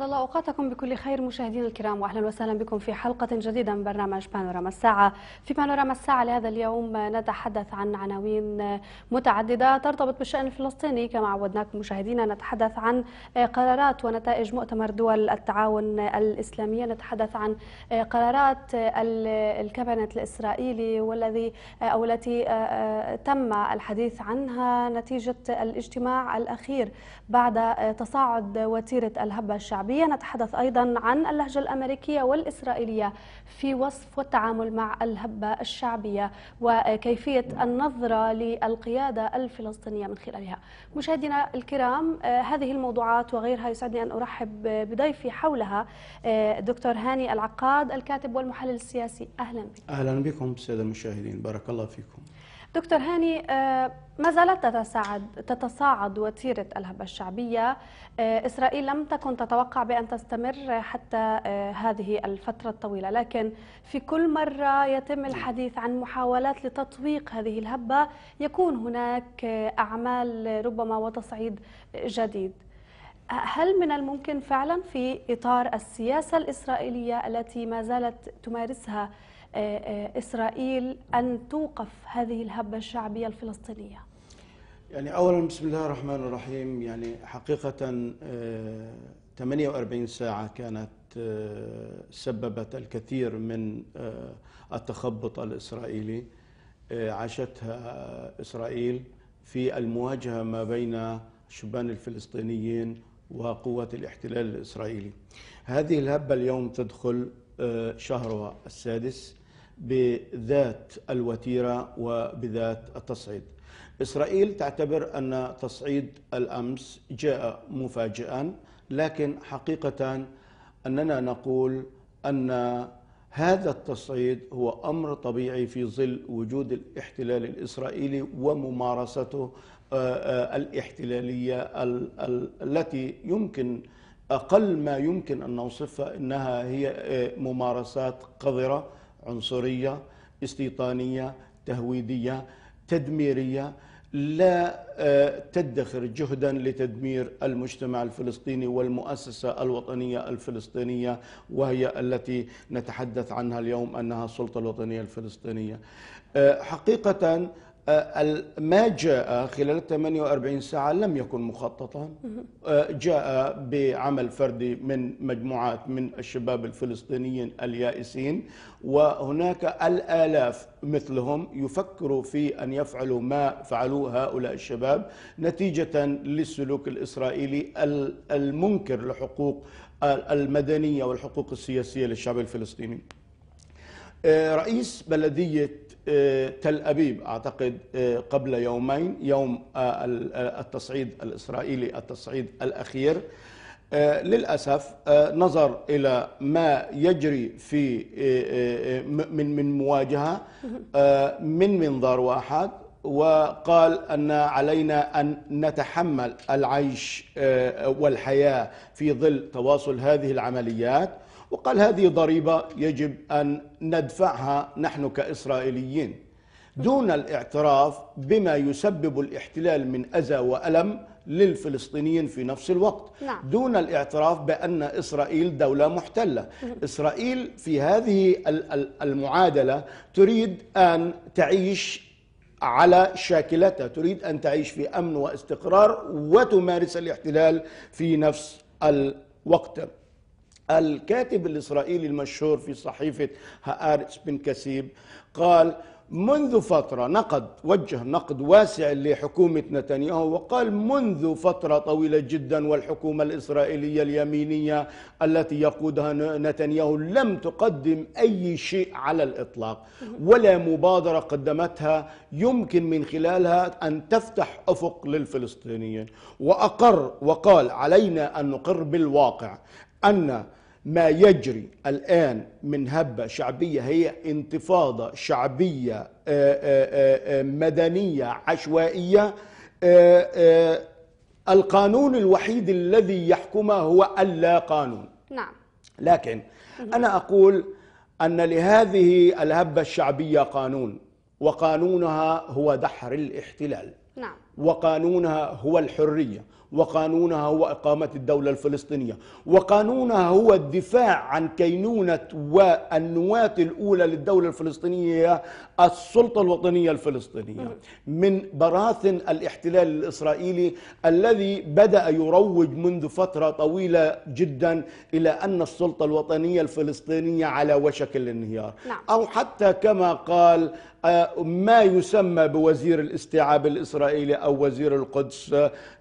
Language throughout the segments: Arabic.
أسعد الله أوقاتكم بكل خير مشاهدينا الكرام وأهلا وسهلا بكم في حلقة جديدة من برنامج بانوراما الساعة. في بانوراما الساعة لهذا اليوم نتحدث عن عناوين متعددة ترتبط بالشأن الفلسطيني. كما عودناكم مشاهدينا نتحدث عن قرارات ونتائج مؤتمر دول التعاون الإسلامية. نتحدث عن قرارات الكابينت الإسرائيلي والذي أو التي تم الحديث عنها نتيجة الاجتماع الأخير بعد تصاعد وتيرة الهبة الشعبية. نتحدث أيضا عن اللهجة الأمريكية والإسرائيلية في وصف والتعامل مع الهبة الشعبية وكيفية النظرة للقيادة الفلسطينية من خلالها. مشاهدينا الكرام هذه الموضوعات وغيرها يسعدني أن أرحب بضيفي حولها دكتور هاني العقاد الكاتب والمحلل السياسي. أهلا بك. أهلا بكم سيدة المشاهدين. بارك الله فيكم. دكتور هاني ما زالت تتصاعد تتصاعد وتيرة الهبة الشعبية. إسرائيل لم تكن تتوقع بأن تستمر حتى هذه الفترة الطويلة. لكن في كل مرة يتم الحديث عن محاولات لتطويق هذه الهبة يكون هناك أعمال ربما وتصعيد جديد. هل من الممكن فعلا في إطار السياسة الإسرائيلية التي ما زالت تمارسها إسرائيل أن توقف هذه الهبة الشعبية الفلسطينية. يعني أولا بسم الله الرحمن الرحيم. يعني حقيقة 48 ساعة كانت سببت الكثير من التخبط الإسرائيلي عاشتها إسرائيل في المواجهة ما بين الشبان الفلسطينيين وقوات الاحتلال الإسرائيلي. هذه الهبة اليوم تدخل شهرها السادس بذات الوتيرة وبذات التصعيد. إسرائيل تعتبر أن تصعيد الأمس جاء مفاجئا لكن حقيقة أننا نقول أن هذا التصعيد هو أمر طبيعي في ظل وجود الاحتلال الإسرائيلي وممارسته الاحتلالية التي يمكن أقل ما يمكن أن نوصفها أنها هي ممارسات قذرة. عنصرية استيطانية تهويدية تدميرية. لا تدخر جهدا لتدمير المجتمع الفلسطيني والمؤسسة الوطنية الفلسطينية وهي التي نتحدث عنها اليوم أنها السلطة الوطنية الفلسطينية. حقيقة ما جاء خلال 48 ساعة لم يكن مخططا. جاء بعمل فردي من مجموعات من الشباب الفلسطينيين اليائسين وهناك الآلاف مثلهم يفكروا في أن يفعلوا ما فعلوه هؤلاء الشباب نتيجة للسلوك الإسرائيلي المنكر لحقوق المدنية والحقوق السياسية للشعب الفلسطيني. رئيس بلدية تل أبيب أعتقد قبل يومين يوم التصعيد الإسرائيلي التصعيد الأخير. للأسف نظر إلى ما يجري في من من مواجهة من منظار واحد وقال أن علينا أن نتحمل العيش والحياة في ظل تواصل هذه العمليات. وقال هذه ضريبة يجب أن ندفعها نحن كإسرائيليين دون الاعتراف بما يسبب الاحتلال من أذى وألم للفلسطينيين في نفس الوقت نعم. دون الاعتراف بأن إسرائيل دولة محتلة. إسرائيل في هذه المعادلة تريد أن تعيش على شاكلتها تريد أن تعيش في أمن واستقرار وتمارس الاحتلال في نفس الوقت. الكاتب الإسرائيلي المشهور في صحيفة هآرتس بن كسيب قال منذ فترة نقد وجه نقد واسع لحكومة نتنياهو وقال منذ فترة طويلة جدا والحكومة الإسرائيلية اليمينية التي يقودها نتنياهو لم تقدم أي شيء على الإطلاق ولا مبادرة قدمتها يمكن من خلالها أن تفتح أفق للفلسطينيين. وأقر وقال علينا أن نقر بالواقع أن ما يجري الآن من هبة شعبية هي انتفاضة شعبية مدنية عشوائية القانون الوحيد الذي يحكمها هو اللا قانون. نعم. لكن أنا أقول أن لهذه الهبة الشعبية قانون وقانونها هو دحر الاحتلال. نعم. وقانونها هو الحرية. وقانونها هو إقامة الدولة الفلسطينية. وقانونها هو الدفاع عن كينونة والنواة الأولى للدولة الفلسطينية السلطة الوطنية الفلسطينية. من براثن الاحتلال الإسرائيلي الذي بدأ يروج منذ فترة طويلة جدا إلى أن السلطة الوطنية الفلسطينية على وشك الانهيار نعم. أو حتى كما قال آه، ما يسمى بوزير الاستيعاب الإسرائيلي أو وزير القدس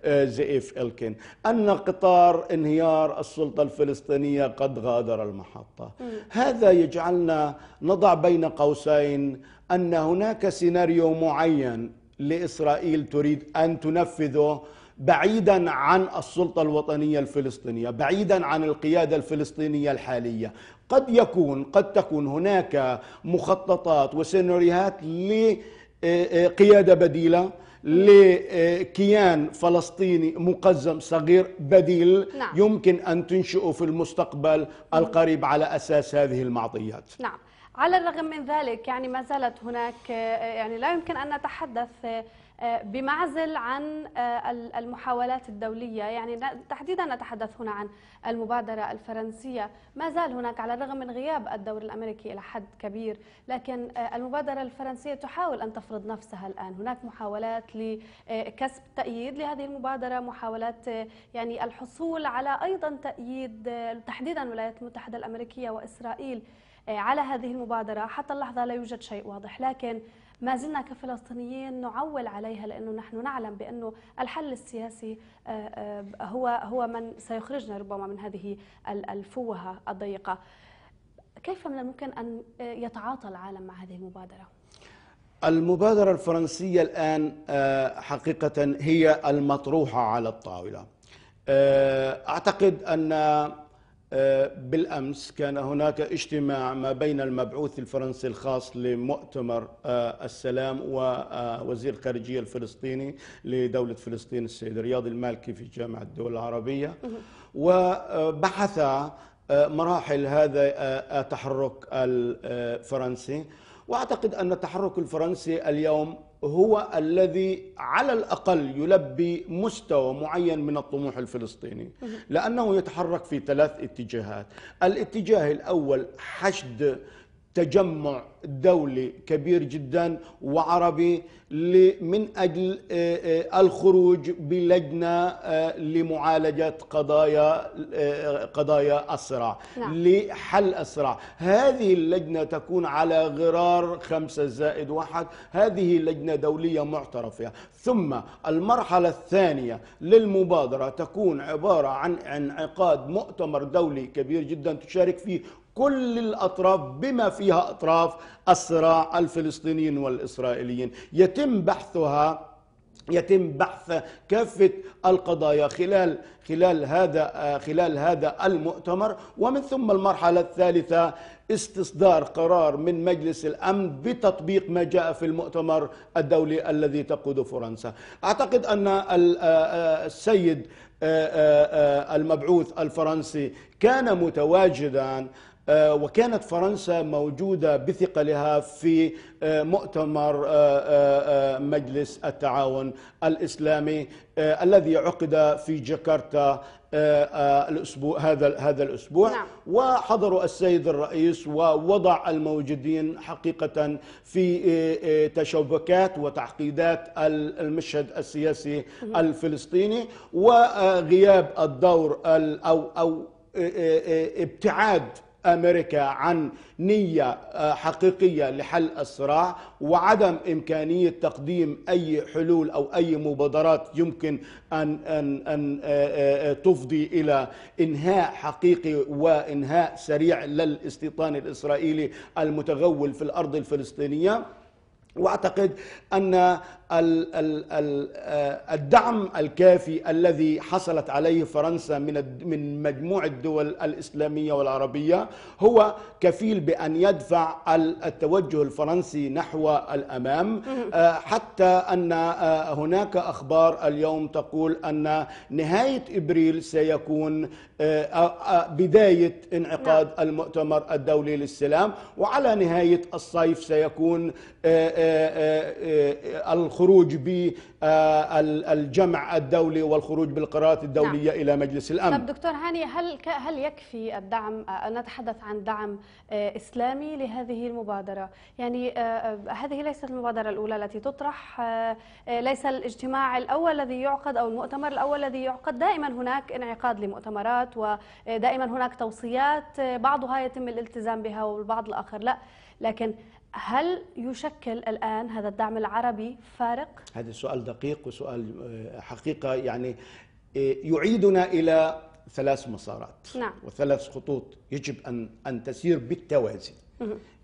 آه، زئيف إلكن أن قطار انهيار السلطة الفلسطينية قد غادر المحطة. هذا يجعلنا نضع بين قوسين أن هناك سيناريو معين لإسرائيل تريد أن تنفذه بعيدا عن السلطة الوطنية الفلسطينية بعيدا عن القيادة الفلسطينية الحالية. قد يكون قد تكون هناك مخططات وسيناريوهات لقيادة بديلة لكيان فلسطيني مقزم صغير بديل نعم. يمكن أن تنشئه في المستقبل القريب على أساس هذه المعطيات. نعم. على الرغم من ذلك يعني ما زالت هناك يعني لا يمكن أن نتحدث بمعزل عن المحاولات الدولية. يعني تحديدا نتحدث هنا عن المبادرة الفرنسية. ما زال هناك على الرغم من غياب الدور الأمريكي إلى حد كبير لكن المبادرة الفرنسية تحاول أن تفرض نفسها الآن. هناك محاولات لكسب تأييد لهذه المبادرة محاولات يعني الحصول على أيضا تأييد تحديدا الولايات المتحدة الأمريكية وإسرائيل. على هذه المبادرة حتى اللحظة لا يوجد شيء واضح لكن ما زلنا كفلسطينيين نعول عليها لأنه نحن نعلم بأنه الحل السياسي هو هو من سيخرجنا ربما من هذه الفوهة الضيقة. كيف من الممكن أن يتعاطى العالم مع هذه المبادرة؟ المبادرة الفرنسية الآن حقيقة هي المطروحة على الطاولة. أعتقد أن بالأمس كان هناك اجتماع ما بين المبعوث الفرنسي الخاص لمؤتمر السلام ووزير الخارجية الفلسطيني لدولة فلسطين السيد رياض المالكي في جامعة الدول العربية. وبحث مراحل هذا التحرك الفرنسي وأعتقد أن التحرك الفرنسي اليوم هو الذي على الأقل يلبي مستوى معين من الطموح الفلسطيني لأنه يتحرك في ثلاث اتجاهات. الاتجاه الأول حشد تجمع دولي كبير جدا وعربي من أجل الخروج بلجنة لمعالجة قضايا قضايا الصراع نعم. لحل الصراع هذه اللجنة تكون على غرار خمسة زائد واحد. هذه لجنة دولية معترف فيها ثم المرحلة الثانية للمبادرة تكون عبارة عن انعقاد مؤتمر دولي كبير جدا تشارك فيه كل الأطراف بما فيها أطراف الصراع الفلسطينيين والإسرائيليين. يتم بحثها يتم بحث كافة القضايا خلال خلال هذا خلال هذا المؤتمر. ومن ثم المرحلة الثالثة استصدار قرار من مجلس الأمن بتطبيق ما جاء في المؤتمر الدولي الذي تقوده فرنسا. أعتقد أن السيد المبعوث الفرنسي كان متواجدا وكانت فرنسا موجودة بثقلها في مؤتمر مجلس التعاون الإسلامي الذي عقد في جاكرتا الأسبوع هذا هذا الأسبوع نعم. وحضروا السيد الرئيس ووضع الموجودين حقيقة في تشابكات وتعقيدات المشهد السياسي الفلسطيني وغياب الدور أو أو ابتعاد أمريكا عن نية حقيقية لحل الصراع وعدم إمكانية تقديم أي حلول أو أي مبادرات يمكن ان ان أن تفضي إلى إنهاء حقيقي وإنهاء سريع للاستيطان الإسرائيلي المتغول في الأرض الفلسطينية. وأعتقد أن الدعم الكافي الذي حصلت عليه فرنسا من من مجموع الدول الإسلامية والعربية هو كفيل بأن يدفع التوجه الفرنسي نحو الأمام. حتى أن هناك أخبار اليوم تقول أن نهاية إبريل سيكون بداية انعقاد المؤتمر الدولي للسلام. وعلى نهاية الصيف سيكون الخروج بالجمع الدولي والخروج بالقرارات الدولية نعم. إلى مجلس الأمن. طب دكتور هاني هل هل يكفي الدعم؟ نتحدث عن دعم إسلامي لهذه المبادرة. يعني هذه ليست المبادرة الأولى التي تطرح ليس الاجتماع الأول الذي يعقد أو المؤتمر الأول الذي يعقد. دائما هناك انعقاد لمؤتمرات ودائما هناك توصيات بعضها يتم الالتزام بها والبعض الآخر لا. لكن هل يشكل الآن هذا الدعم العربي فارق؟ هذا سؤال دقيق وسؤال حقيقة يعني يعيدنا إلى ثلاث مسارات نعم. وثلاث خطوط يجب أن أن تسير بالتوازي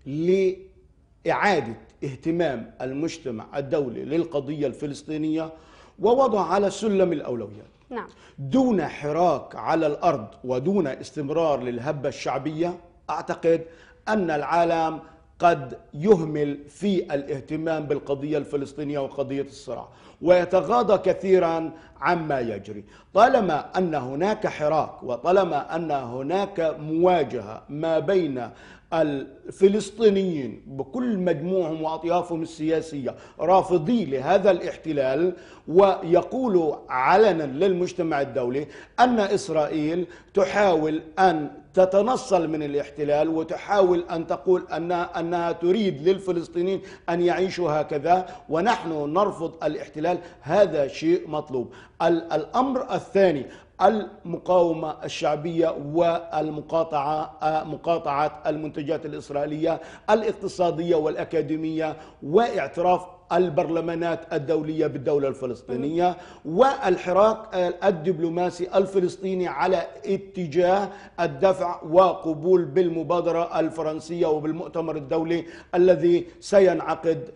لإعادة اهتمام المجتمع الدولي للقضية الفلسطينية ووضع على سلم الأولويات نعم. دون حراك على الأرض ودون استمرار للهبة الشعبية أعتقد أن العالم قد يهمل في الاهتمام بالقضية الفلسطينية وقضية الصراع ويتغاضى كثيرا عما يجري. طالما أن هناك حراك وطالما أن هناك مواجهة ما بين الفلسطينيين بكل مجموعهم وأطيافهم السياسية رافضي لهذا الاحتلال ويقولوا علنا للمجتمع الدولي أن إسرائيل تحاول أن تتنصل من الاحتلال وتحاول أن تقول انها أنها تريد للفلسطينيين أن يعيشوا هكذا ونحن نرفض الاحتلال. هذا شيء مطلوب. الأمر الثاني المقاومة الشعبية والمقاطعة مقاطعة المنتجات الإسرائيلية الاقتصادية والأكاديمية واعتراف البرلمانات الدولية بالدولة الفلسطينية والحراك الدبلوماسي الفلسطيني على اتجاه الدفع وقبول بالمبادرة الفرنسية وبالمؤتمر الدولي الذي سينعقد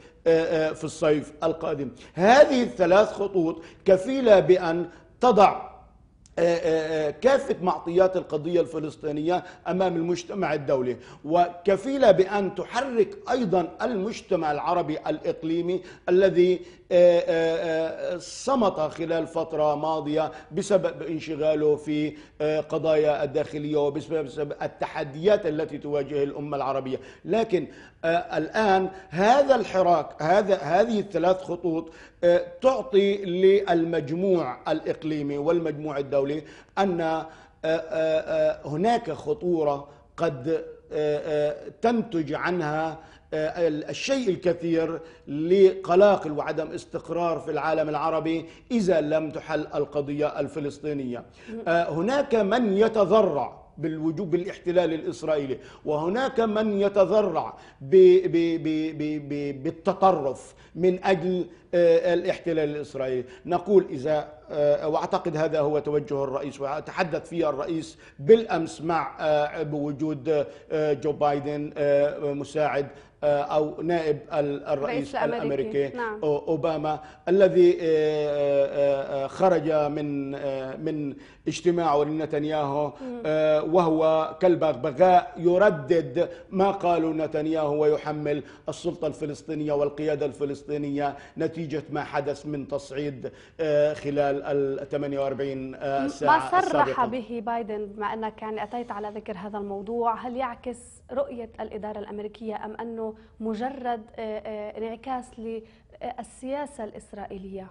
في الصيف القادم. هذه الثلاث خطوط كفيلة بأن تضع كافة معطيات القضية الفلسطينية أمام المجتمع الدولي وكفيلة بأن تحرك أيضا المجتمع العربي الإقليمي الذي صمت خلال فترة ماضية بسبب انشغاله في قضايا الداخلية وبسبب التحديات التي تواجه الأمة العربية. لكن الآن هذا الحراك هذا هذه الثلاث خطوط تعطي للمجموع الإقليمي والمجموع الدولي أن هناك خطورة قد تنتج عنها الشيء الكثير لقلاقل وعدم استقرار في العالم العربي إذا لم تحل القضية الفلسطينية. هناك من يتذرع بالوجوب بالاحتلال الإسرائيلي وهناك من يتذرع بالتطرف من أجل الاحتلال الإسرائيلي نقول إذا وأعتقد هذا هو توجه الرئيس وتحدث فيه الرئيس بالأمس مع بوجود جو بايدن مساعد أو نائب الرئيس الأمريكي, الأمريكي نعم. أوباما الذي خرج من من اجتماعه لنتنياهو وهو كالبغبغاء يردد ما قاله نتنياهو ويحمل السلطة الفلسطينية والقيادة الفلسطينية نتيجة ما حدث من تصعيد خلال ال 48 ساعه ما صرح. به بايدن بما أنك يعني أتيت على ذكر هذا الموضوع هل يعكس رؤية الإدارة الأمريكية أم أنه مجرد انعكاس للسياسة الإسرائيلية.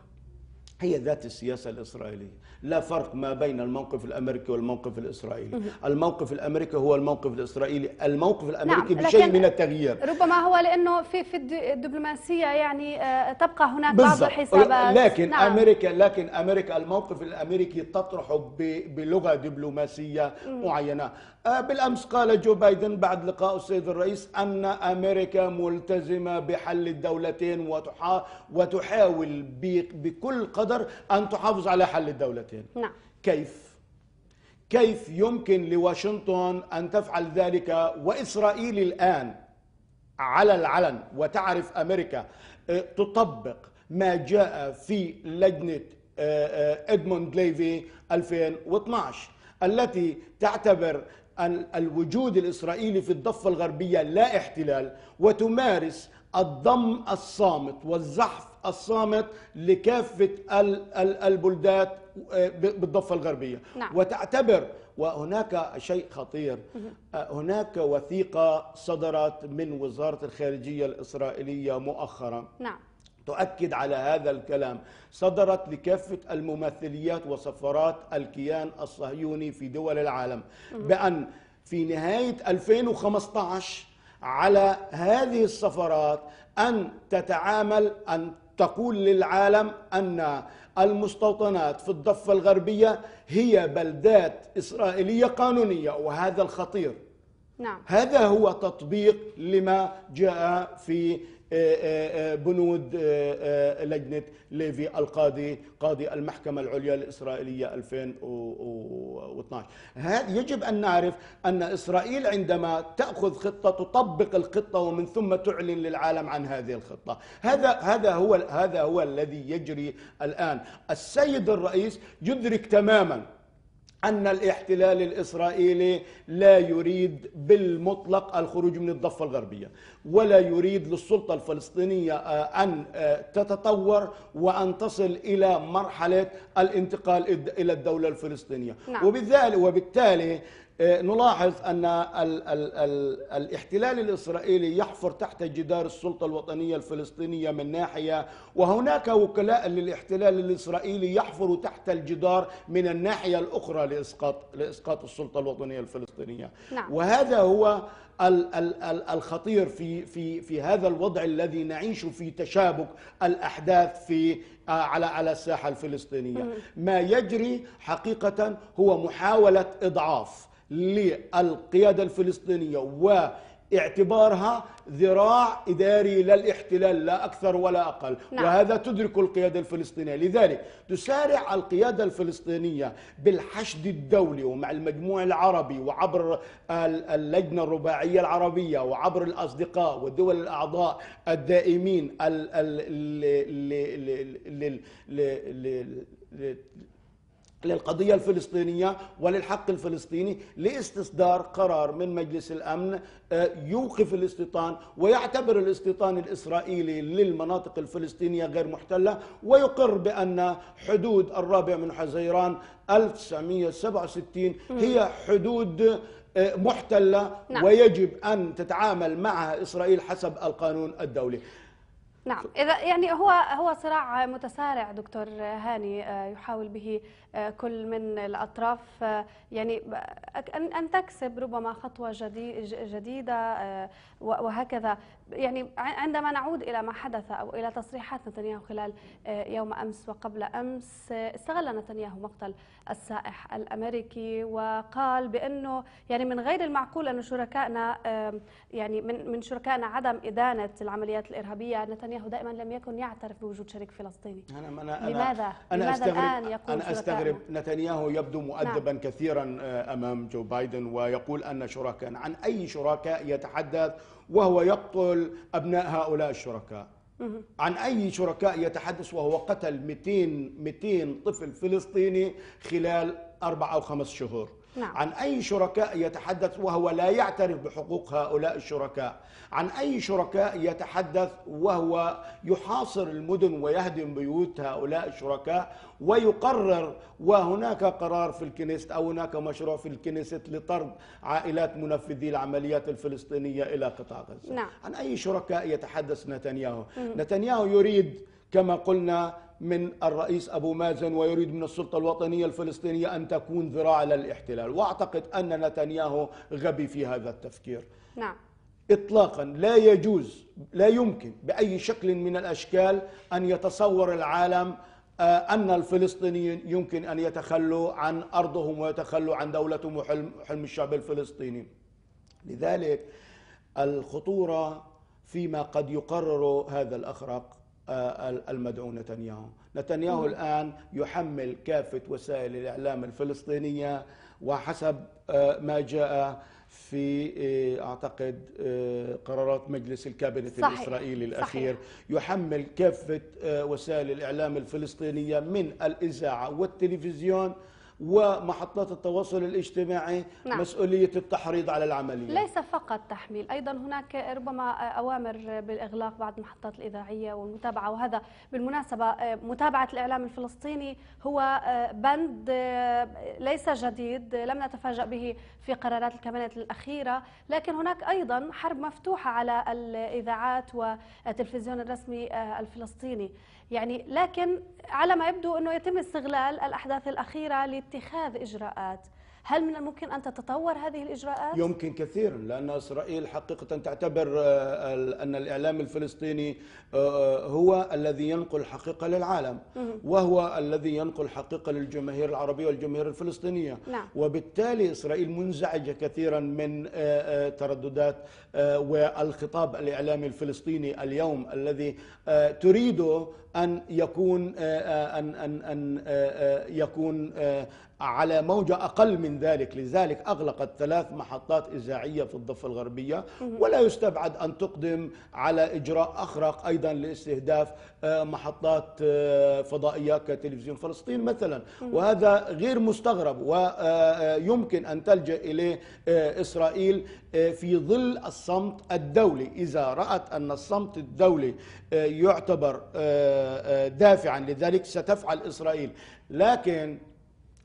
هي ذات السياسة الإسرائيلية. لا فرق ما بين الموقف الأمريكي والموقف الإسرائيلي. الموقف الأمريكي هو الموقف الإسرائيلي. الموقف الأمريكي نعم. بشيء من التغيير. ربما هو لأنه في في الدبلوماسية يعني تبقى هناك بالزبط. بعض الحسابات. لكن نعم. أمريكا لكن أمريكا الموقف الأمريكي تطرحه بلغة دبلوماسية معينة. بالأمس قال جو بايدن بعد لقاء السيد الرئيس أن أمريكا ملتزمة بحل الدولتين وتحاول بكل قدر أن تحافظ على حل الدولتين. نعم. كيف؟ كيف يمكن لواشنطن أن تفعل ذلك وإسرائيل الآن على العلن وتعرف أمريكا تطبق ما جاء في لجنة إدموند ليفي 2012 التي تعتبر الوجود الإسرائيلي في الضفة الغربية لا احتلال وتمارس الضم الصامت والزحف الصامت لكافة البلدات بالضفة الغربية. نعم. وتعتبر وهناك شيء خطير. هناك وثيقة صدرت من وزارة الخارجية الإسرائيلية مؤخرا. نعم. تؤكد على هذا الكلام. صدرت لكافة الممثليات وسفارات الكيان الصهيوني في دول العالم بأن في نهاية 2015 على هذه السفارات أن تتعامل أن تقول للعالم أن المستوطنات في الضفة الغربية هي بلدات إسرائيلية قانونية وهذا الخطير. نعم. هذا هو تطبيق لما جاء في بنود لجنة ليفي القاضي قاضي المحكمة العليا الإسرائيلية 2012 هذا يجب أن نعرف أن إسرائيل عندما تأخذ خطة تطبق الخطة ومن ثم تعلن للعالم عن هذه الخطة. هذا هذا هو هذا هو الذي يجري الآن. السيد الرئيس يدرك تماما أن الاحتلال الإسرائيلي لا يريد بالمطلق الخروج من الضفة الغربية ولا يريد للسلطة الفلسطينية آه، أن آه، تتطور وأن تصل إلى مرحلة الانتقال إلى الدولة الفلسطينية نعم. وبالتالي وبالتالي نلاحظ أن ال ال ال الاحتلال الإسرائيلي يحفر تحت جدار السلطة الوطنية الفلسطينية من ناحية وهناك وكلاء للاحتلال الإسرائيلي يحفروا تحت الجدار من الناحية الأخرى لإسقاط, لإسقاط السلطة الوطنية الفلسطينية. نعم. وهذا هو الخطير في في في هذا الوضع الذي نعيش في تشابك الأحداث في آه، على على الساحة الفلسطينية. ما يجري حقيقة هو محاولة إضعاف. للقيادة الفلسطينية واعتبارها ذراع إداري للاحتلال لا أكثر ولا أقل نعم. وهذا تدرك القيادة الفلسطينية لذلك تسارع القيادة الفلسطينية بالحشد الدولي ومع المجموع العربي وعبر اللجنة الرباعية العربية وعبر الأصدقاء والدول الأعضاء الدائمين للقضية الفلسطينية وللحق الفلسطيني لاستصدار قرار من مجلس الأمن آه، يوقف الاستيطان ويعتبر الاستيطان الإسرائيلي للمناطق الفلسطينية غير محتلة ويقر بأن حدود الرابع من حزيران 1967 هي حدود آه، محتلة نعم. ويجب أن تتعامل معها إسرائيل حسب القانون الدولي نعم. إذا يعني هو هو صراع متسارع دكتور هاني آه، يحاول به آه، كل من الأطراف. آه، يعني أن تكسب ربما خطوة جديدة وهكذا. يعني عندما نعود إلى ما حدث أو إلى تصريحات نتنياهو خلال يوم أمس وقبل أمس استغل نتنياهو مقتل السائح الأمريكي وقال بأنه يعني من غير المعقول أن شركائنا يعني من من شركائنا عدم إدانة العمليات الإرهابية نتنياهو دائما لم يكن يعترف بوجود شريك فلسطيني. أنا أنا لماذا؟ أنا لماذا أستغرب الآن يقول أنا أستغرب نتنياهو يبدو مؤدبا نعم. كثيرا آه، أمام جو بايدن ويقول أن شركاء عن أي شركاء يتحدث وهو يقتل أبناء هؤلاء الشركاء. عن أي شركاء يتحدث وهو قتل 200 200 طفل فلسطيني خلال أربع أو خمس شهور؟ نعم. عن أي شركاء يتحدث وهو لا يعترف بحقوق هؤلاء الشركاء عن أي شركاء يتحدث وهو يحاصر المدن ويهدم بيوت هؤلاء الشركاء ويقرر وهناك قرار في الكنيست أو هناك مشروع في الكنيست لطرد عائلات منفذي العمليات الفلسطينية إلى قطاع غزة نعم. عن أي شركاء يتحدث نتنياهو نتنياهو يريد كما قلنا من الرئيس أبو مازن ويريد من السلطة الوطنية الفلسطينية أن تكون ذراع للاحتلال. وأعتقد أن نتنياهو غبي في هذا التفكير. نعم. اطلاقا لا يجوز لا يمكن بأي شكل من الأشكال أن يتصور العالم آه، أن الفلسطينيين يمكن أن يتخلوا عن أرضهم ويتخلوا عن دولتهم وحلم حلم الشعب الفلسطيني. لذلك الخطورة فيما قد يقرر هذا الاخرق المدعو نتنياهو نتنياهو الآن يحمل كافة وسائل الإعلام الفلسطينية وحسب آه، ما جاء في آه، أعتقد قرارات مجلس الكابينت صحيح. الإسرائيلي الأخير صحيح. يحمل كافة وسائل الإعلام الفلسطينية من الإذاعة والتلفزيون ومحطات التواصل الاجتماعي نعم. مسؤولية التحريض على العملية ليس فقط تحميل أيضا هناك ربما أوامر بالإغلاق بعض المحطات الإذاعية والمتابعة وهذا بالمناسبة متابعة الإعلام الفلسطيني هو بند ليس جديد لم نتفاجأ به في قرارات الكابينت الأخيرة لكن هناك أيضا حرب مفتوحة على الإذاعات والتلفزيون الرسمي الفلسطيني يعني لكن على ما يبدو أنه يتم استغلال الأحداث الأخيرة لاتخاذ إجراءات. هل من الممكن أن تتطور هذه الإجراءات؟ يمكن كثيرا لأن إسرائيل حقيقة تعتبر آه، أن الإعلام الفلسطيني آه، هو الذي ينقل الحقيقة للعالم وهو الذي ينقل الحقيقة للجماهير العربية والجماهير الفلسطينية نعم. وبالتالي إسرائيل منزعجة كثيرا من آه، ترددات والخطاب الإعلامي الفلسطيني اليوم الذي تريد أن يكون أن أن أن يكون على موجة أقل من ذلك. لذلك أغلقت ثلاث محطات إذاعية في الضفة الغربية ولا يستبعد أن تقدم على إجراء أخرق أيضا لاستهداف آه، محطات آه، فضائية كتلفزيون فلسطين مثلا. وهذا غير مستغرب ويمكن أن تلجأ إليه آه، إسرائيل في ظل الصمت الدولي. إذا رأت أن الصمت الدولي يعتبر دافعا لذلك ستفعل إسرائيل. لكن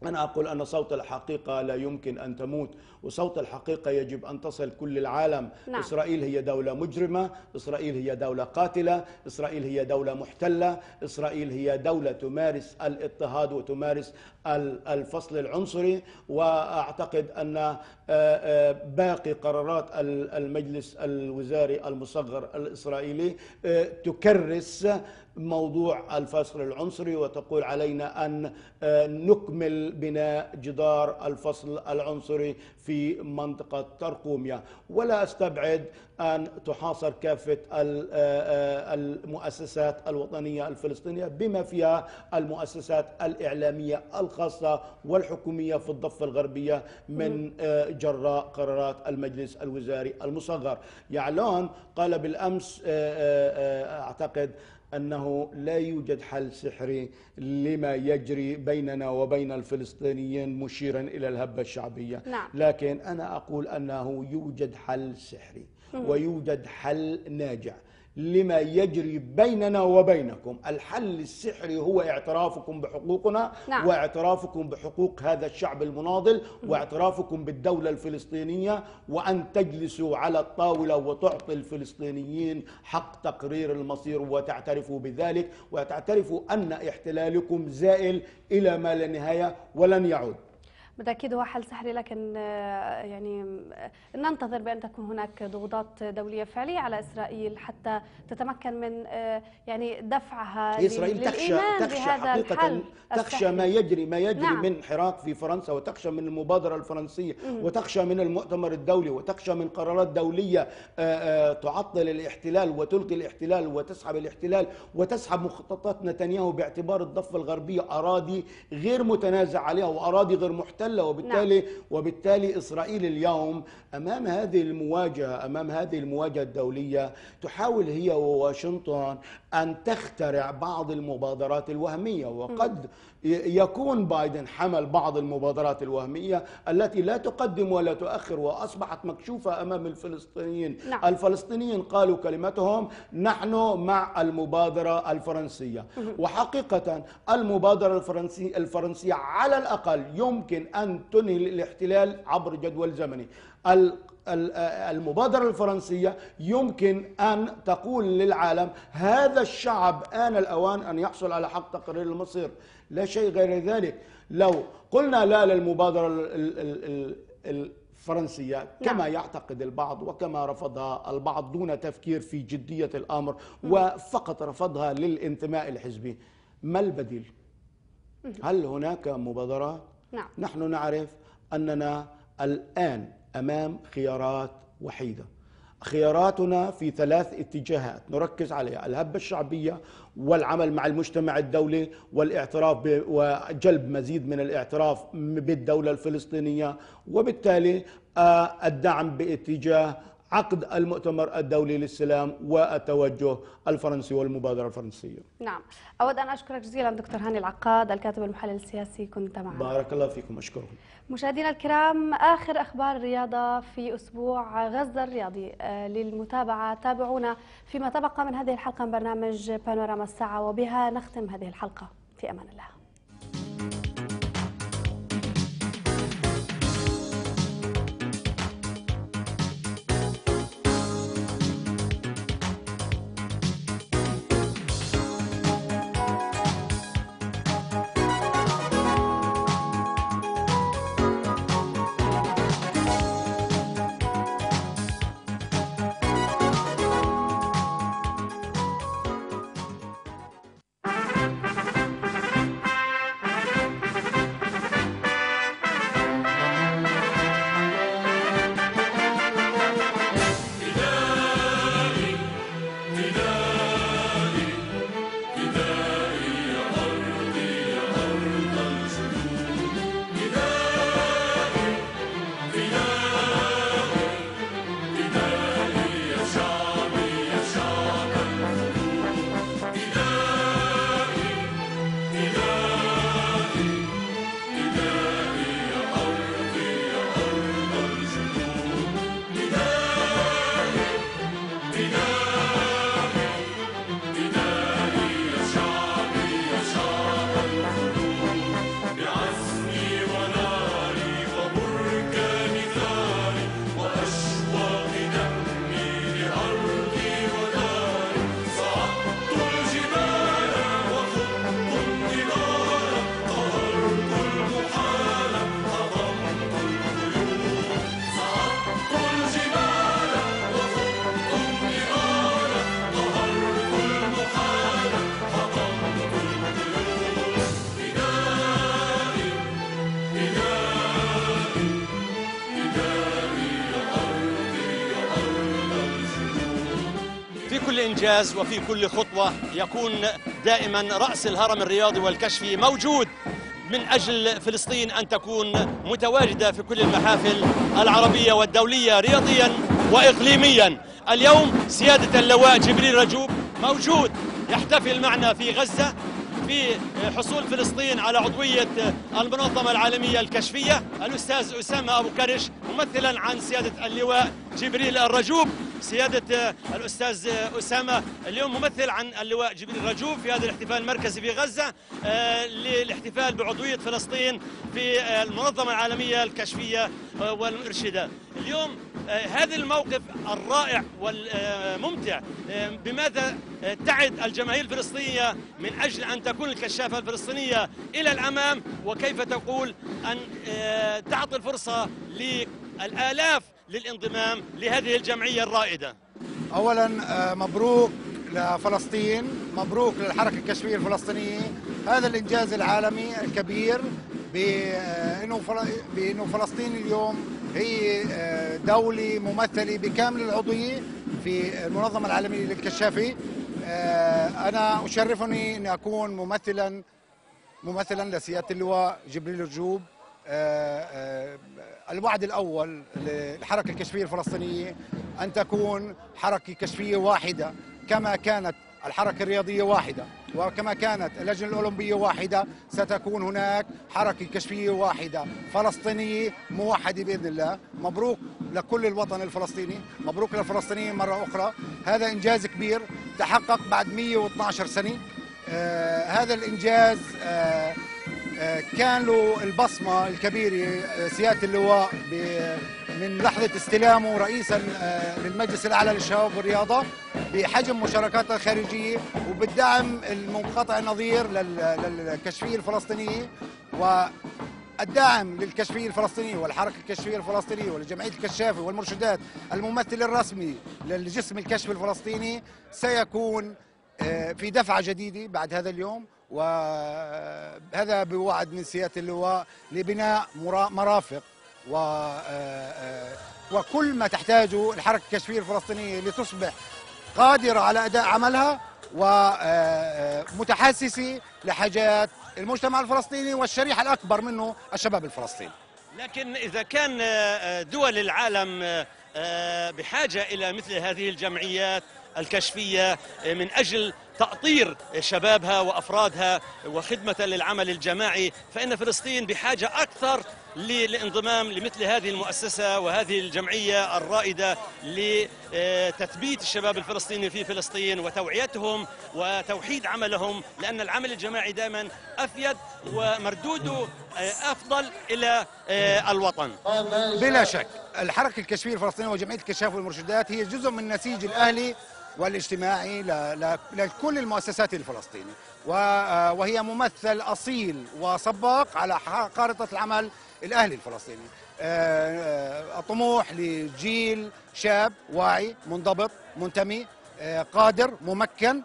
أنا أقول أن صوت الحقيقة لا يمكن أن تموت. وصوت الحقيقة يجب أن تصل كل العالم نعم. إسرائيل هي دولة مجرمة إسرائيل هي دولة قاتلة إسرائيل هي دولة محتلة إسرائيل هي دولة تمارس الاضطهاد وتمارس الفصل العنصري وأعتقد أن آه، آه، باقي قرارات المجلس الوزاري المصغر الإسرائيلي آه، تكرس موضوع الفصل العنصري وتقول علينا أن نكمل بناء جدار الفصل العنصري في منطقة ترقوميا ولا أستبعد أن تحاصر كافة المؤسسات الوطنية الفلسطينية بما فيها المؤسسات الإعلامية الخاصة والحكومية في الضفة الغربية من جراء قرارات المجلس الوزاري المصغر. يعلون قال بالأمس أعتقد أنه لا يوجد حل سحري لما يجري بيننا وبين الفلسطينيين مشيرا إلى الهبة الشعبية. نعم. لكن أنا أقول أنه يوجد حل سحري ويوجد حل ناجع. لما يجري بيننا وبينكم الحل السحري هو اعترافكم بحقوقنا نعم. واعترافكم بحقوق هذا الشعب المناضل واعترافكم بالدولة الفلسطينية وأن تجلسوا على الطاولة وتعطي الفلسطينيين حق تقرير المصير وتعترفوا بذلك وتعترفوا أن احتلالكم زائل إلى ما لا نهاية ولن يعود بالتاكيد هو حل سحري لكن آه، يعني آه، ننتظر بأن تكون هناك ضغوطات دولية فعلية على إسرائيل حتى تتمكن من آه، يعني دفعها إسرائيل تخشى تخشى حقيقة الحل تخشى ما يجري ما يجري نعم. من حراك في فرنسا وتخشى من المبادرة الفرنسية. وتخشى من المؤتمر الدولي وتخشى من قرارات دولية تعطل الاحتلال وتلقي الاحتلال وتسحب الاحتلال وتسحب مخططات نتنياهو باعتبار الضفة الغربية أراضي غير متنازع عليها وأراضي غير محتلة محتله وبالتالي نعم. وبالتالي إسرائيل اليوم أمام هذه المواجهة أمام هذه المواجهة الدولية تحاول هي وواشنطن أن تخترع بعض المبادرات الوهمية وقد يكون بايدن حمل بعض المبادرات الوهمية التي لا تقدم ولا تؤخر وأصبحت مكشوفة أمام الفلسطينيين. نعم. الفلسطينيين قالوا كلمتهم نحن مع المبادرة الفرنسية. وحقيقة المبادرة الفرنسيه الفرنسية على الأقل يمكن أن تنهي الاحتلال عبر جدول زمني. المبادرة الفرنسية يمكن أن تقول للعالم هذا الشعب آن الأوان أن يحصل على حق تقرير المصير. لا شيء غير ذلك لو قلنا لا للمبادرة الفرنسية كما نعم. يعتقد البعض وكما رفضها البعض دون تفكير في جدية الأمر وفقط رفضها للانتماء الحزبي ما البديل؟ هل هناك مبادرات؟ نعم. نحن نعرف أننا الآن أمام خيارات وحيدة خياراتنا في ثلاث اتجاهات نركز عليها الهبة الشعبية والعمل مع المجتمع الدولي والاعتراف وجلب مزيد من الاعتراف بالدولة الفلسطينية. وبالتالي آه، الدعم باتجاه عقد المؤتمر الدولي للسلام والتوجه الفرنسي والمبادرة الفرنسية. نعم. أود أن أشكرك جزيلا دكتور هاني العقاد الكاتب المحلل السياسي كنت معنا. بارك الله فيكم أشكركم. مشاهدينا الكرام آخر أخبار الرياضة في أسبوع غزة الرياضي. آه، للمتابعة تابعونا فيما تبقى من هذه الحلقة من برنامج بانوراما الساعة وبها نختم هذه الحلقة. في أمان الله. إنجاز وفي كل خطوة يكون دائما رأس الهرم الرياضي والكشفي موجود من أجل فلسطين أن تكون متواجدة في كل المحافل العربية والدولية رياضيا وإقليميا. اليوم سيادة اللواء جبريل رجوب موجود يحتفل معنا في غزة في حصول فلسطين على عضوية المنظمة العالمية الكشفية. الأستاذ أسامة أبو كرش ممثلا عن سيادة اللواء جبريل الرجوب سيادة الأستاذ أسامة. اليوم ممثل عن اللواء جبريل رجوب في هذا الاحتفال المركزي في غزة آه، للاحتفال بعضوية فلسطين في آه، المنظمة العالمية الكشفية آه، والمرشدة. اليوم آه، هذا الموقف الرائع والممتع آه، بماذا آه، تعد الجماهير الفلسطينية من أجل أن تكون الكشافة الفلسطينية إلى الأمام؟ وكيف تقول أن آه، تعطي الفرصة للآلاف للانضمام لهذه الجمعية الرائدة. اولا آه، مبروك لفلسطين مبروك للحركة الكشفيه الفلسطينية. هذا الإنجاز العالمي الكبير بانه فل- بإنه فلسطين اليوم هي آه، دولة ممثلة بكامل العضوية في المنظمة العالمية للكشافه آه، أنا أشرفني ان أكون ممثلا ممثلا لسيادة اللواء جبريل رجوب آه، آه، الوعد الأول للحركة الكشفية الفلسطينية أن تكون حركة كشفية واحدة كما كانت الحركة الرياضية واحدة وكما كانت اللجنة الأولمبية واحدة ستكون هناك حركة كشفية واحدة. فلسطينية موحدة بإذن الله. مبروك لكل الوطن الفلسطيني مبروك للفلسطينيين مرة أخرى. هذا إنجاز كبير تحقق بعد 112 سنة. آه هذا الإنجاز آه آه كان له البصمة الكبيره آه سيادة اللواء من لحظة استلامه رئيسا آه للمجلس الأعلى للشباب والرياضة بحجم مشاركاته الخارجية وبالدعم المنقطع النظير لل- للكشفية الفلسطينية و الدعم للكشفية الفلسطينية والحركة الكشفية الفلسطينية ولجمعية الكشافة والمرشدات الممثل الرسمي للجسم الكشف الفلسطيني سيكون آه، في دفعة جديدة بعد هذا اليوم وهذا بوعد من سيادة اللواء لبناء مرا- مرافق و آه، آه، وكل ما تحتاجه الحركة الكشفية الفلسطينية لتصبح قادرة على أداء عملها ومتحسسة لحاجات المجتمع الفلسطيني والشريحة الأكبر منه الشباب الفلسطيني. لكن إذا كان آه، دول العالم آه، آه، بحاجة إلى مثل هذه الجمعيات الكشفية آه، من أجل تأطير شبابها وأفرادها وخدمة للعمل الجماعي فإن فلسطين بحاجة أكثر للانضمام لمثل هذه المؤسسة وهذه الجمعية الرائدة لتثبيت الشباب الفلسطيني في فلسطين وتوعيتهم وتوحيد عملهم لأن العمل الجماعي دائما أفيد ومردوده أفضل إلى الوطن. بلا شك الحركة الكشفية الفلسطينية وجمعية الكشاف والمرشدات هي جزء من نسيج الأهلي والاجتماعي لكل المؤسسات الفلسطينية وهي ممثل أصيل وسباق على خارطة العمل الأهلي الفلسطيني. الطموح لجيل شاب واعي منضبط منتمي قادر ممكن آه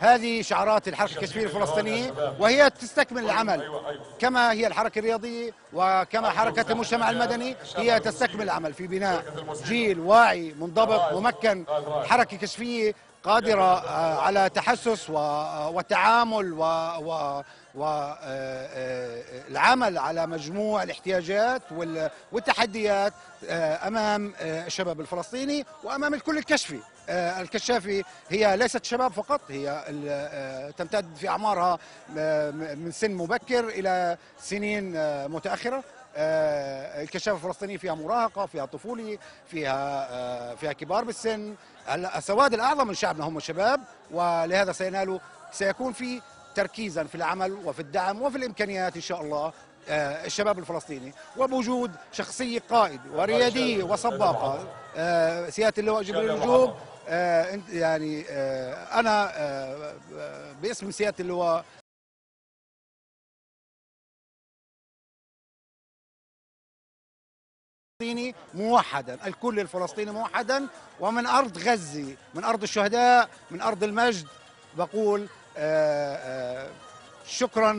هذه شعارات الحركة الكشفية الفلسطينية وهي تستكمل العمل. كما هي الحركة الرياضية وكما حركة المجتمع المدني هي تستكمل العمل في بناء جيل واعي منضبط ممكن حركة كشفية قادرة على تحسس والتعامل والعمل على مجموع الاحتياجات والتحديات أمام الشباب الفلسطيني وأمام الكل الكشفي. الكشافي هي ليست شباب فقط هي تمتد في أعمارها من سن مبكر إلى سنين متأخرة. الكشافة الفلسطينية فيها مراهقة فيها طفولة فيها فيها كبار بالسن. السواد الأعظم من شعبنا هم الشباب ولهذا سينالوا سيكون في تركيزا في العمل وفي الدعم وفي الإمكانيات إن شاء الله الشباب الفلسطيني. وبوجود شخصية قائد وريادية وسباقة سيادة اللواء جبريل النجوم يعني أنا باسم سيادة اللواء الفلسطيني موحدا الكل الفلسطيني موحدا ومن أرض غزة من أرض الشهداء من أرض المجد بقول شكرا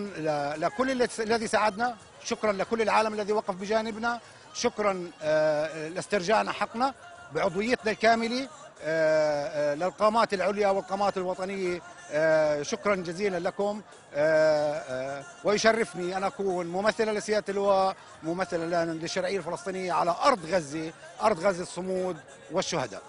لكل الذي ساعدنا شكرا لكل العالم الذي وقف بجانبنا شكرا لاسترجاعنا حقنا بعضويتنا الكاملة. للقامات العليا والقامات الوطنية شكرا جزيلا لكم. ويشرفني أن أكون ممثلا لسيادة اللواء ممثلا للشرعيه الفلسطينية على أرض غزة أرض غزة الصمود والشهداء.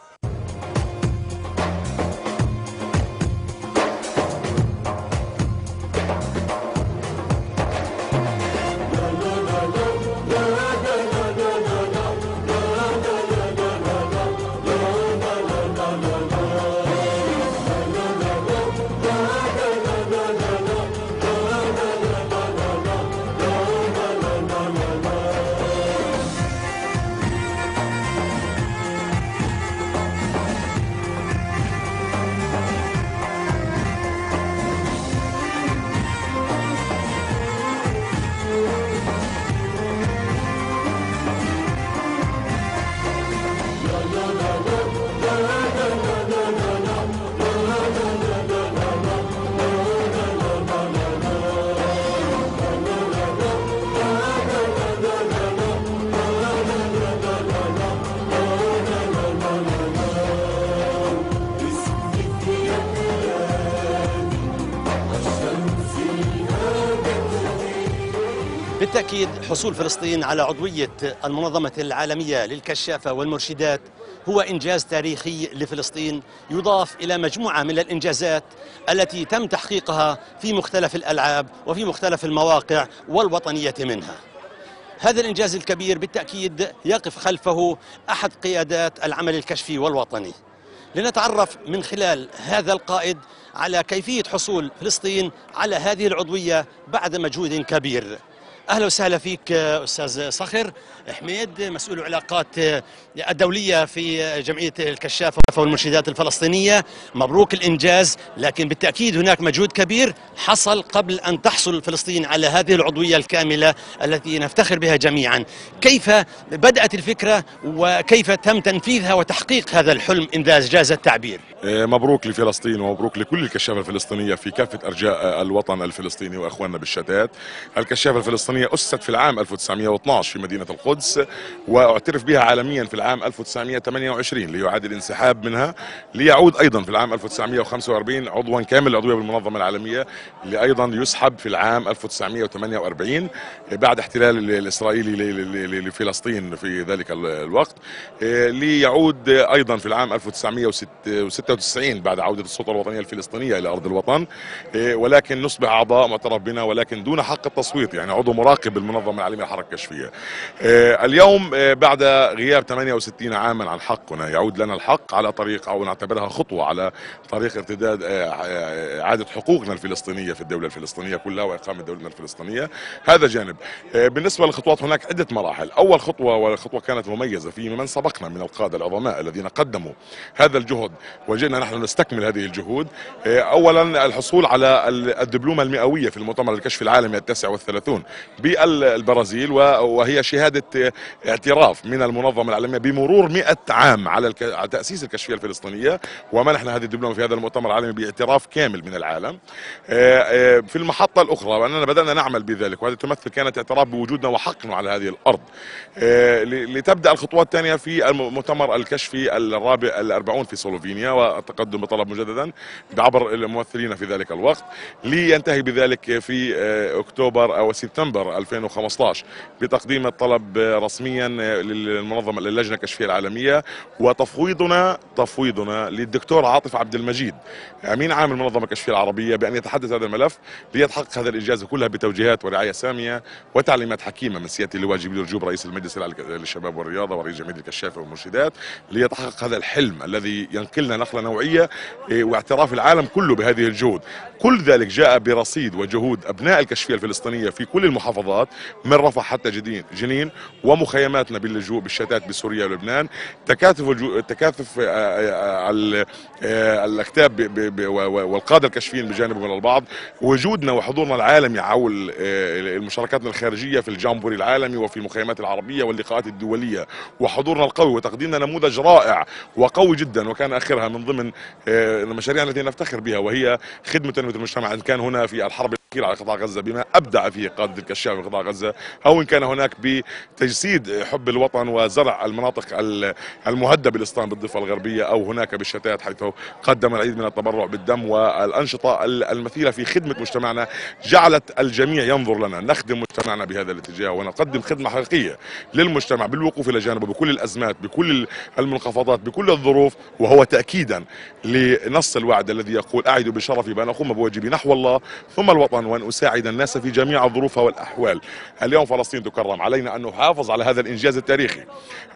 بالتأكيد حصول فلسطين على عضوية المنظمة العالمية للكشافة والمرشدات هو إنجاز تاريخي لفلسطين يضاف إلى مجموعة من الإنجازات التي تم تحقيقها في مختلف الألعاب وفي مختلف المواقع والوطنية منها. هذا الإنجاز الكبير بالتأكيد يقف خلفه أحد قيادات العمل الكشفي والوطني. لنتعرف من خلال هذا القائد على كيفية حصول فلسطين على هذه العضوية بعد مجهود كبير. أهلا وسهلا فيك أستاذ صخر. حميد مسؤول العلاقات الدولية في جمعية الكشافه والمرشدات الفلسطينية. مبروك الإنجاز لكن بالتأكيد هناك مجهود كبير حصل قبل أن تحصل فلسطين على هذه العضوية الكاملة التي نفتخر بها جميعا. كيف بدأت الفكرة وكيف تم تنفيذها وتحقيق هذا الحلم ان جاز التعبير؟ آه، مبروك لفلسطين ومبروك لكل الكشافة الفلسطينية في كافة أرجاء الوطن الفلسطيني وأخواننا بالشتات. الكشافة الفلسطينية أسست في العام 1912 في مدينة القدس وأعترف بها عالميا في العام 1928 ليعاد الانسحاب منها ليعود أيضا في العام 1945 عضوا كامل العضوية بالمنظمة العالمية اللي أيضا يسحب في العام 1948 بعد احتلال الإسرائيلي لفلسطين في ذلك الوقت. آه، ليعود أيضا في العام 1996 بعد عودة السلطة الوطنية الفلسطينية إلى أرض الوطن. آه، ولكن نصبح أعضاء معترف بنا ولكن دون حق التصويت يعني عضو مراقب بالمنظمة العالمية للحركة الكشفية. آه، اليوم بعد غياب 68 عاما عن حقنا يعود لنا الحق على طريق أو نعتبرها خطوة على طريق ارتداد إعادة حقوقنا الفلسطينية في الدولة الفلسطينية كلها وإقامة دولتنا الفلسطينية. هذا جانب. بالنسبة للخطوات هناك عدة مراحل. أول خطوة والخطوة كانت مميزة في من سبقنا من القادة العظماء الذين قدموا هذا الجهد وجئنا نحن نستكمل هذه الجهود. آه، أولا الحصول على الدبلومة المئوية في المؤتمر الكشف العالمي التاسع والثلاثون. بالبرازيل وهي شهادة اعتراف من المنظمة العالمية بمرور 100 عام على تأسيس الكشفية الفلسطينية. ومنحنا هذه الدبلومة في هذا المؤتمر العالمي باعتراف كامل من العالم. آه، آه، في المحطة الأخرى وأننا بدأنا نعمل بذلك وهذا تمثل كانت اعتراف بوجودنا وحقنا على هذه الأرض. لتبدأ الخطوات الثانية في المؤتمر الكشفي الرابع الأربعون في سلوفينيا والتقدم بطلب مجددا عبر الممثلين في ذلك الوقت. لينتهي بذلك في آه، أكتوبر أو سبتمبر 2015 بتقديم الطلب رسميا للمنظمة للجنة الكشفية العالمية وتفويضنا تفويضنا للدكتور عاطف عبد المجيد أمين عام المنظمة الكشفية العربية بأن يتحدث هذا الملف ليتحقق هذا الإنجاز كلها بتوجيهات ورعاية سامية وتعليمات حكيمة. من سيادة اللواء جبريل رجوب رئيس المجلس للشباب والرياضة ورئيس جمعية الكشافة والمرشدات ليتحقق هذا الحلم الذي ينقلنا نقلة نوعية إيه، واعتراف العالم كله بهذه الجهود. كل ذلك جاء برصيد وجهود أبناء الكشفية الفلسطينية في كل المحافظات. من رفح حتى جنين ومخيماتنا باللجوء بالشتات بسوريا ولبنان. تكاثف تكاثف آه، آه، آه، الاكتاب والقادة الكشفيين بجانب من البعض. وجودنا وحضورنا العالمي حول المشاركاتنا الخارجية في الجامبوري العالمي وفي المخيمات العربية واللقاءات الدولية وحضورنا القوي وتقديمنا نموذج رائع وقوي جدا وكان آخرها من ضمن المشاريع التي نفتخر بها وهي خدمة المجتمع إن كان هنا في الحرب على قطاع غزة بما أبدع فيه قادة الكشاف في قطاع غزة. أو إن كان هناك بتجسيد حب الوطن وزرع المناطق المهدة بالإسلام بالضفة الغربية أو هناك بالشتات حيث قدم العديد من التبرع بالدم والأنشطة المثيرة في خدمة مجتمعنا جعلت الجميع ينظر لنا. نخدم مجتمعنا بهذا الاتجاه ونقدم خدمة حقيقية للمجتمع بالوقوف إلى جانبه بكل الأزمات بكل المنخفضات بكل الظروف وهو تأكيدا لنص الوعد الذي يقول أعد بشرفي بأن أقوم بواجبي نحو الله ثم الوطن وأن أساعد الناس في جميع الظروف والأحوال. اليوم فلسطين تكرم. علينا أن نحافظ على هذا الإنجاز التاريخي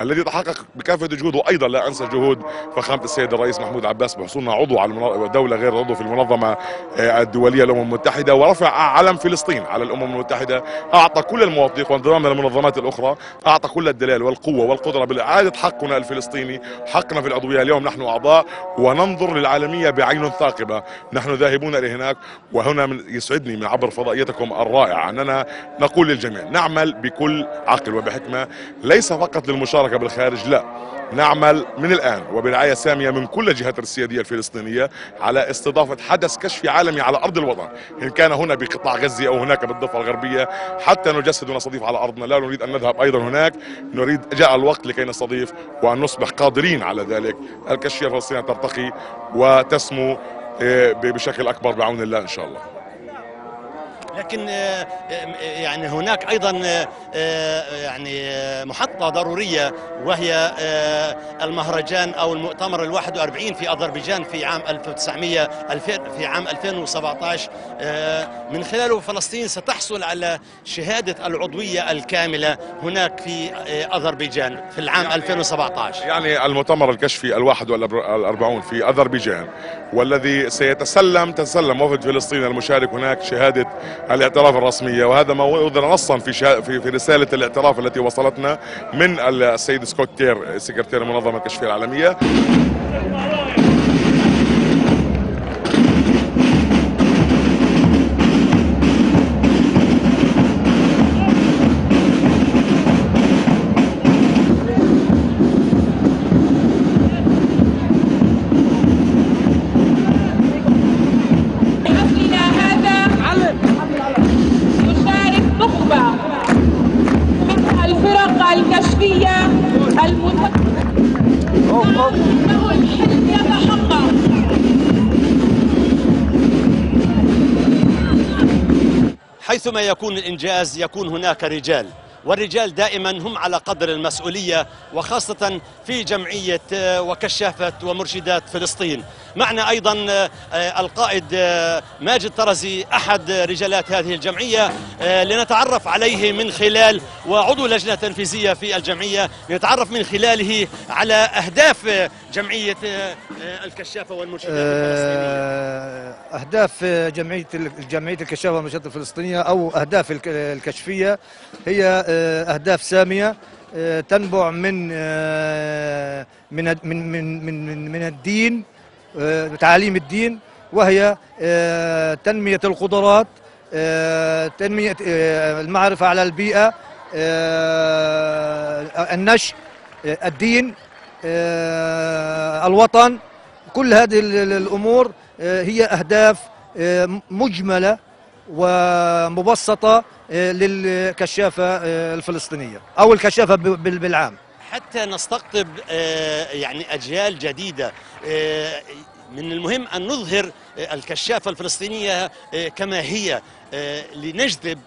الذي تحقق بكافة جهود وأيضا لا أنسى جهود فخامة السيد الرئيس محمود عباس بحصولنا عضو على دولة غير عضو في المنظمة آه، الدولية الأمم المتحدة. ورفع علم فلسطين على الأمم المتحدة. أعطى كل المواثيق وانضمام المنظمات الأخرى. أعطى كل الدلال والقوة والقدرة بالإعادة حقنا الفلسطيني حقنا في العضوية اليوم نحن أعضاء وننظر للعالمية بعين ثاقبة. نحن ذاهبون لهناك وهنا من يسعدني من عبر فضائيتكم الرائعة. أننا نقول للجميع نعمل بكل عقل وبحكمة. ليس فقط للمشاركة بالخارج لا. نعمل من الآن وبرعاية سامية من كل الجهات السيادية الفلسطينية على استضافة حدث كشفي عالمي على أرض الوطن. إن كان هنا بقطاع غزة أو هناك بالضفة الغربية حتى نجسد ونستضيف على أرضنا. لا نريد أن نذهب أيضا هناك. نريد جاء الوقت لكي نستضيف وأن نصبح قادرين على ذلك. الكشفية الفلسطينية ترتقي وتسمو إيه، بشكل أكبر بعون الله إن شاء الله. لكن آه، آه، يعني هناك أيضا آه، يعني محطة ضرورية وهي المهرجان أو المؤتمر ال 41 في أذربيجان في عام 1900 في عام 2017 من خلاله فلسطين ستحصل على شهادة العضوية الكاملة هناك في أذربيجان في العام 2017 يعني المؤتمر الكشفي الواحد والأربعون في أذربيجان والذي سيتسلم تسلم وفد فلسطين المشارك هناك شهادة الاعتراف الرسمية وهذا ما وضع نصا في, في, في رسالة الاعتراف التي وصلتنا من السيد سكوت تير سكرتير المنظمة الكشفية المتقدمة. حيثما يكون الإنجاز يكون هناك رجال. والرجال دائما هم على قدر المسؤولية وخاصة في جمعية آه، وكشافة ومرشدات فلسطين. معنا أيضا آه، القائد آه، ماجد طرزي أحد رجالات هذه الجمعية لنتعرف عليه من خلال وعضو لجنة تنفيذية في الجمعية لنتعرف من خلاله على أهداف جمعية الكشافة والمرشدات الفلسطينية. آه، اهداف جمعيه جمعية الكشافة والمنشات الفلسطينية أو أهداف الك- الكشفية هي أهداف سامية آه، تنبع من آه، من من من من, من الدين آه، تعاليم الدين وهي آه، تنمية القدرات آه، تنمية آه، المعرفة على البيئة آه، النشء آه، الدين آه، الوطن. كل هذه ال- ال- الأمور آه، هي أهداف آه، مجملة ومبسطة آه، للكشافة آه، الفلسطينية أو الكشافة بالعام. حتى نستقطب آه، يعني أجيال جديدة آه، من المهم أن نظهر الكشافة الفلسطينية آه، كما هي لنجذب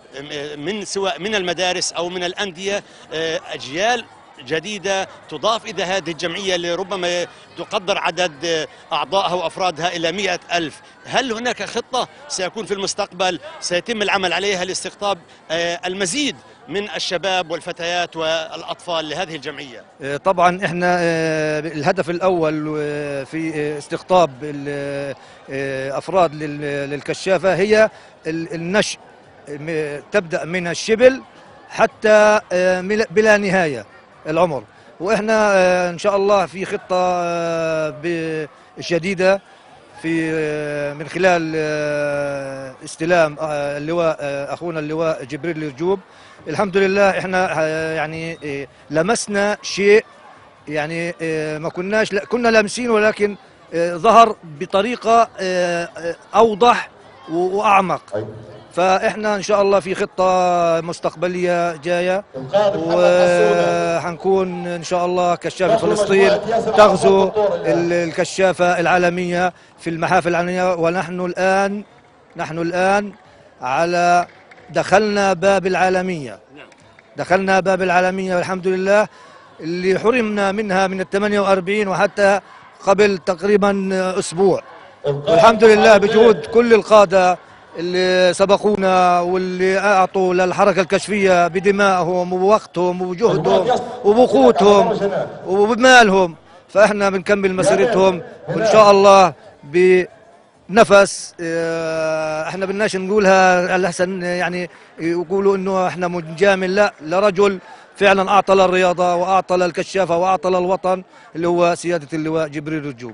من سواء من المدارس أو من الأندية آه، أجيال جديدة تضاف إلى هذه الجمعية اللي ربما تقدر عدد أعضائها وأفرادها إلى مئة ألف. هل هناك خطة سيكون في المستقبل سيتم العمل عليها لاستقطاب آه، المزيد من الشباب والفتيات والأطفال لهذه الجمعية؟ آه، طبعا إحنا آه، الهدف الأول آه، في استقطاب ال- آه، أفراد لل- للكشافة هي ال- النشء تبدأ من الشبل حتى بلا نهاية. العمر. وإحنا آه، إن شاء الله في خطة آه، جديده في آه، من خلال آه، استلام آه، اللواء آه، أخونا اللواء جبريل الرجوب الحمد لله إحنا آه، يعني آه، لمسنا شيء يعني آه، ما كناش كنا لامسين ولكن آه، ظهر بطريقة آه، آه، أوضح وأعمق. فإحنا إن شاء الله في خطة مستقبلية جاية. وحنكون إن شاء الله كشافه فلسطين تغزو ال- الكشافة العالمية في المحافل العالمية. ونحن الان نحن الآن على دخلنا باب العالمية. دخلنا باب العالمية والحمد لله. اللي حرمنا منها من ال 48 وحتى قبل تقريبا أسبوع. والحمد لله بجهود كل القادة اللي سبقونا واللي أعطوا للحركة الكشفية بدمائهم وبوقتهم وبجهدهم وبقوتهم وبمالهم. فإحنا بنكمل مسيرتهم وإن شاء الله ب نفس آه، إحنا بدناش نقولها على احسن يعني يقولوا إنه إحنا مجامل لا لرجل فعلا أعطى للرياضة وأعطى للكشافة وأعطى للوطن اللي هو سيادة اللواء جبريل رجوب.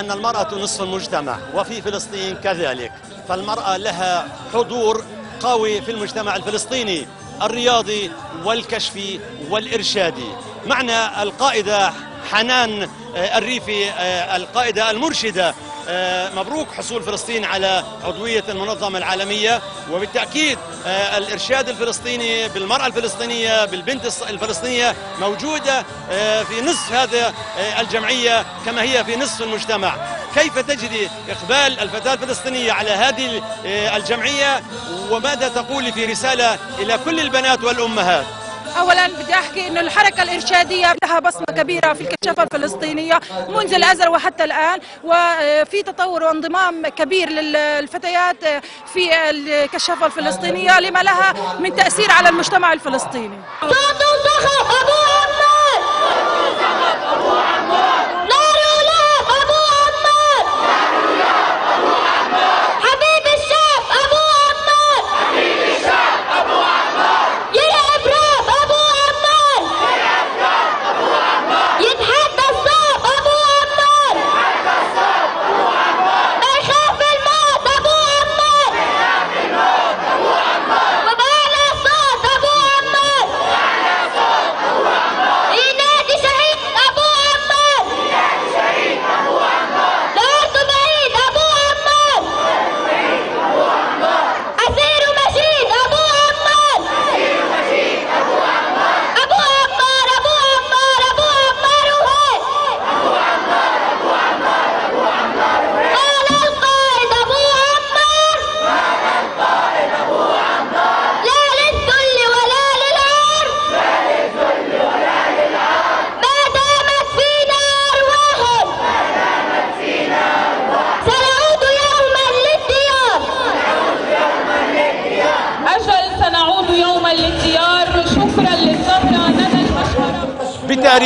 أن المرأة نصف المجتمع وفي فلسطين كذلك. فالمرأة لها حضور قوي في المجتمع الفلسطيني الرياضي والكشفي والإرشادي. معنا القائدة حنان آه، الريفي آه، القائدة المرشدة مبروك حصول فلسطين على عضوية المنظمة العالمية وبالتأكيد آه، الإرشاد الفلسطيني بالمرأة الفلسطينية بالبنت الفلسطينية موجودة آه، في نصف هذا آه، الجمعية كما هي في نصف المجتمع. كيف تجدي إقبال الفتاة الفلسطينية على هذه آه، الجمعية؟ وماذا تقولي في رسالة إلى كل البنات والأمهات؟ اولا بدي أحكي إنه الحركة الإرشادية لها بصمة كبيرة في الكشافة الفلسطينية منذ الازل وحتى الآن وفي تطور وانضمام كبير للفتيات في الكشافة الفلسطينية لما لها من تأثير على المجتمع الفلسطيني.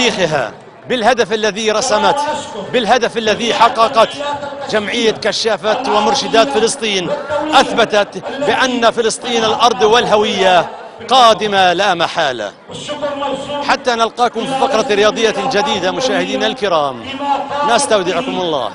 بتاريخها بالهدف الذي رسمته بالهدف الذي حققته جمعية كشافة ومرشدات فلسطين أثبتت بأن فلسطين الأرض والهوية قادمة لا محالة. حتى نلقاكم في فقرة رياضية جديدة مشاهدينا الكرام نستودعكم الله.